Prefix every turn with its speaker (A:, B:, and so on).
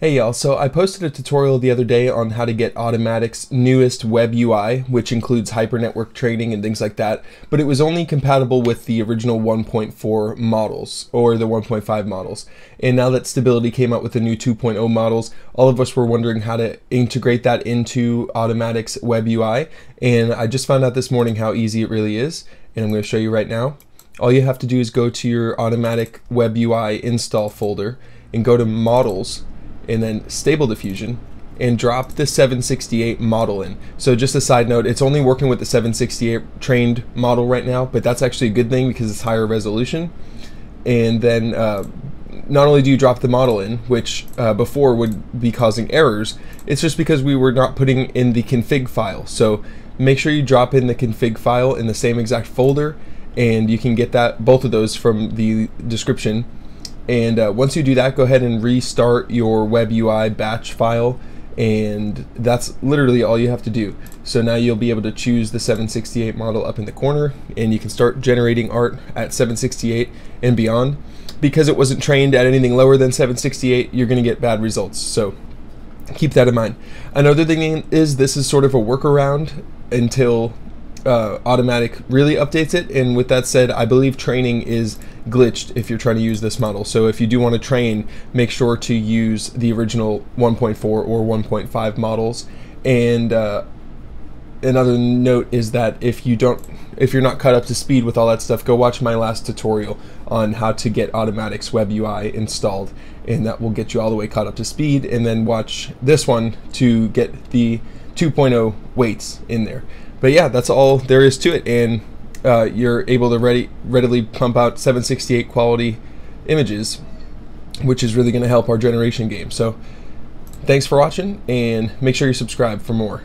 A: Hey y'all, so I posted a tutorial the other day on how to get Automatic's newest web UI, which includes hypernetwork training and things like that, but it was only compatible with the original 1.4 models, or the 1.5 models. And now that Stability came out with the new 2.0 models, all of us were wondering how to integrate that into Automatic's web UI, and I just found out this morning how easy it really is, and I'm going to show you right now. All you have to do is go to your Automatic web UI install folder, and go to Models, and then Stable Diffusion and drop the 768 model in. So just a side note, it's only working with the 768 trained model right now, but that's actually a good thing because it's higher resolution. And then uh, not only do you drop the model in, which uh, before would be causing errors, it's just because we were not putting in the config file. So make sure you drop in the config file in the same exact folder and you can get that both of those from the description and uh, once you do that, go ahead and restart your web UI batch file. And that's literally all you have to do. So now you'll be able to choose the 768 model up in the corner and you can start generating art at 768 and beyond. Because it wasn't trained at anything lower than 768, you're going to get bad results. So keep that in mind. Another thing is this is sort of a workaround until uh, Automatic really updates it. And with that said, I believe training is glitched if you're trying to use this model. So if you do want to train, make sure to use the original 1.4 or 1.5 models. And uh, another note is that if you don't, if you're not caught up to speed with all that stuff, go watch my last tutorial on how to get Automatics Web UI installed, and that will get you all the way caught up to speed. And then watch this one to get the 2.0 weights in there. But yeah, that's all there is to it, and uh, you're able to ready, readily pump out 768 quality images, which is really going to help our generation game. So thanks for watching, and make sure you subscribe for more.